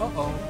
Uh-oh.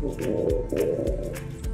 もう。